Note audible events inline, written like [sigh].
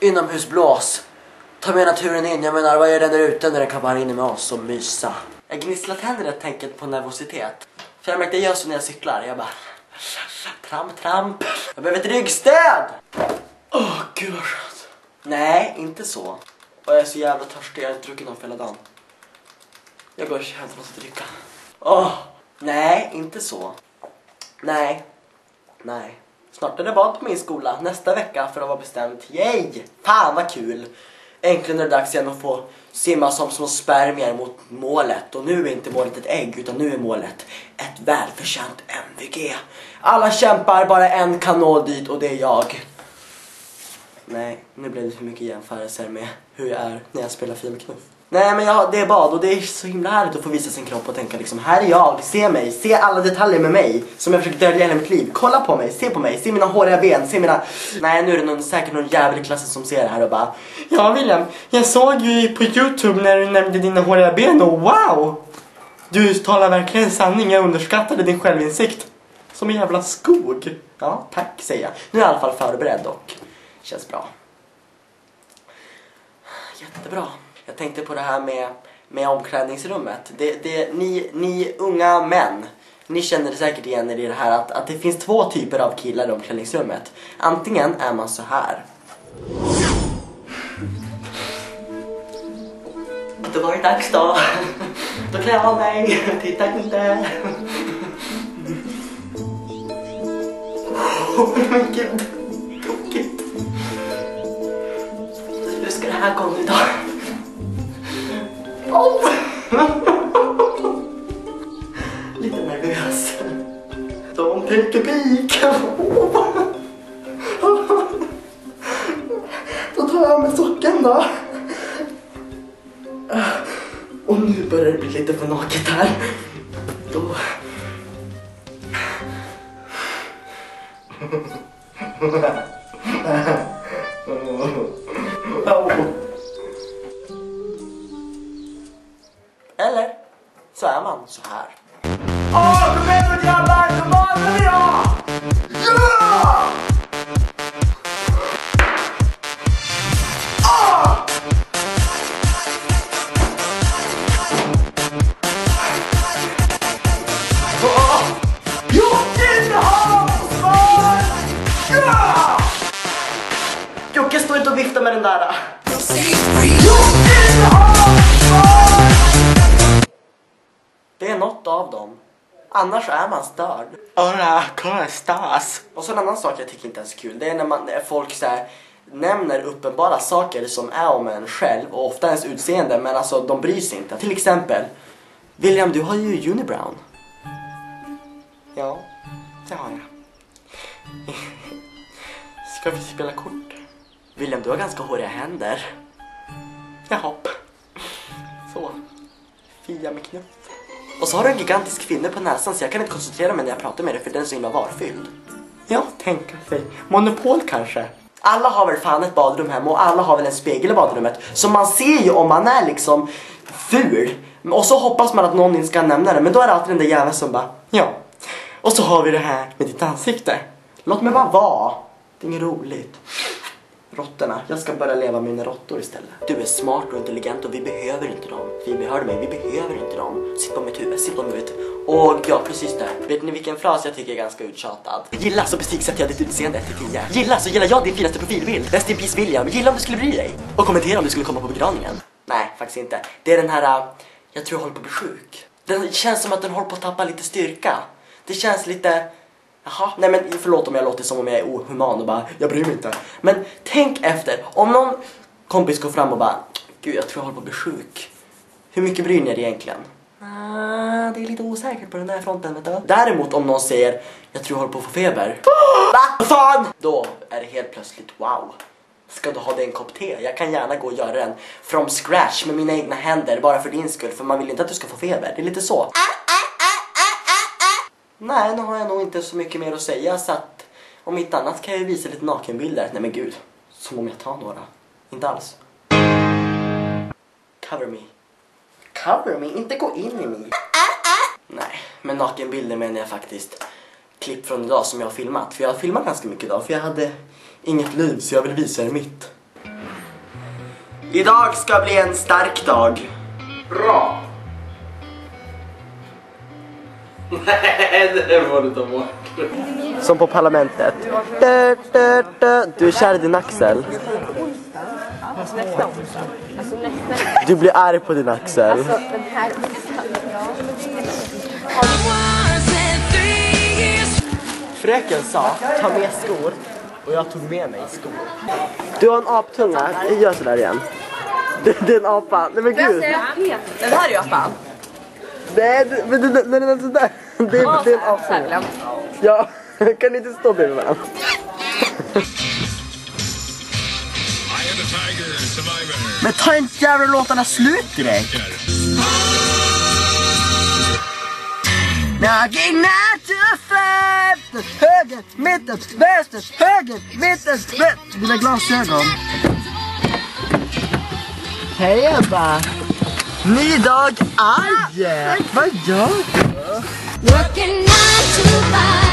Inomhusblås. Ta med naturen in. Jag menar, vad är den där ute när den kan vara inne med oss och mysa? Jag gnisslar tänder ett tänket på nervositet. För jag märkte, jag gör så när jag cyklar. Jag bara... Tramp, tramp. Jag behöver ett ryggstöd! Åh, oh, gud vad skönt. Nej, inte så. Och jag är så jävla törstig. Jag har inte druckit någon för hela dagen. Jag går och hämtar något att dricka. Åh! Oh, nej, inte så. Nej. Nej. Snart är det bad på min skola. Nästa vecka för att vara bestämd. Yay! Fan vad kul! Äntligen är det dags igen att få simma som små spermier mot målet. Och nu är inte målet ett ägg utan nu är målet ett välförtjänt MVG. Alla kämpar, bara en kan nå dit och det är jag. Nej, nu blev det för mycket jämförelser med hur jag är när jag spelar filmknuff. Nej men jag, det är bad och det är så himla härligt att få visa sin kropp och tänka liksom här är jag, se mig, se alla detaljer med mig som jag försöker dölja hela mitt liv. Kolla på mig, se på mig, se mina håriga ben, se mina... Nej nu är det någon, säkert någon jävel i klassen som ser det här och bara Ja William, jag såg ju på Youtube när du nämnde dina håriga ben och wow! Du talar verkligen sanning, jag underskattade din självinsikt. Som en jävla skog. Ja, tack säger jag. Nu är jag i alla fall förberedd och känns bra. Jättebra. Jag tänkte på det här med, med omklädningsrummet. Det, det, ni, ni unga män, ni känner det säkert igen er i det här att, att det finns två typer av killar i omklädningsrummet. Antingen är man så här. Då var det dags då. Då klär jag av mig. Titta inte. Oh, [laughs] men gud. Tokigt. Hur ska det här gå idag? Oh. Lite nervös. De tänker pika. peek. Då tar jag av mig socken då. Och nu börjar det bli lite för naket här. Då... Eller så är man så här. Åh, kom igen nu grabbar! Nu vann jag! Ja! Åh! Åh! Jocke Hansson! Ja! Jocke, stå inte och vifta med den där. Det är något av dem. Annars är man störd. Ora, kolla stas. Och så en annan sak jag tycker inte är så kul. Det är när, man, när folk så här, nämner uppenbara saker som är om en själv och ofta ens utseende men alltså de bryr sig inte. Till exempel William, du har ju Unibrown. Ja, det har jag. Ska vi spela kort? William, du har ganska håriga händer. Jaha. Så. Fia med knuff. Och så har du en gigantisk finne på näsan så jag kan inte koncentrera mig när jag pratar med dig för den är så himla varfylld. Ja, tänka sig. Monopol kanske? Alla har väl fan ett badrum hemma och alla har väl en spegel i badrummet. Så man ser ju om man är liksom ful. Och så hoppas man att någon inte ska nämna det. Men då är det alltid den där jäveln som bara, ja. Och så har vi det här med ditt ansikte. Låt mig bara vara. Det är inget roligt. Råttorna. Jag ska börja leva med mina råttor istället. Du är smart och intelligent och vi behöver inte dem. Vi hörde mig, vi behöver inte dem. Sitt på mitt huvud, sitt på mitt huvud. Och ja, precis där. Vet ni vilken fras jag tycker är ganska uttjatad? Gilla så betygsätter jag ditt utseende 1-10. Gilla så gillar jag din finaste profilbild. Bäst in peace William. Gilla om du skulle bry dig. Och kommentera om du skulle komma på begravningen. Nej, faktiskt inte. Det är den här, äh, jag tror jag håller på att bli sjuk. Den känns som att den håller på att tappa lite styrka. Det känns lite Jaha, nej men förlåt om jag låter som om jag är ohuman och bara, jag bryr mig inte. Men tänk efter, om någon kompis går fram och bara, gud jag tror jag håller på att bli sjuk. Hur mycket bryr ni er egentligen? Ah, det är lite osäkert på den här fronten vet du. Däremot om någon säger, jag tror jag håller på att få feber. [gasps] Va? Fan! Då är det helt plötsligt, wow. Ska du ha dig en kopp te? Jag kan gärna gå och göra den from scratch med mina egna händer bara för din skull. För man vill inte att du ska få feber. Det är lite så. Nej, nu har jag nog inte så mycket mer att säga så att om inte annat kan jag ju visa lite nakenbilder. Nej men gud, som om jag tar några. Inte alls. Cover me. Cover me? Inte gå in i mig. Nej, men nakenbilder menar jag faktiskt klipp från idag som jag har filmat. För jag har filmat ganska mycket idag för jag hade inget liv så jag vill visa er mitt. Idag ska bli en stark dag. Bra! Nej, det får du ta bort. Som på parlamentet. Du, du, du. du är kär i din axel. Du blir arg på din axel. Fröken sa, ta med skor. Och jag tog med mig skor. Du har en aptunga. Gör sådär igen. Det, det är en apa. Nej men gud. Den här är ju apan. Nej, men den är sådär. [laughs] Det är, det är en aptunga. Ja, [laughs] kan ni inte stå bredvid varandra? The. Men ta inte jävla låtarna slut direkt. Knocking nine to five Höger, mitten, vänster, höger, mitten, vänster Dina glasögon Hej Ebba! Ny dag, aj! Vad gör du? Working nine to five.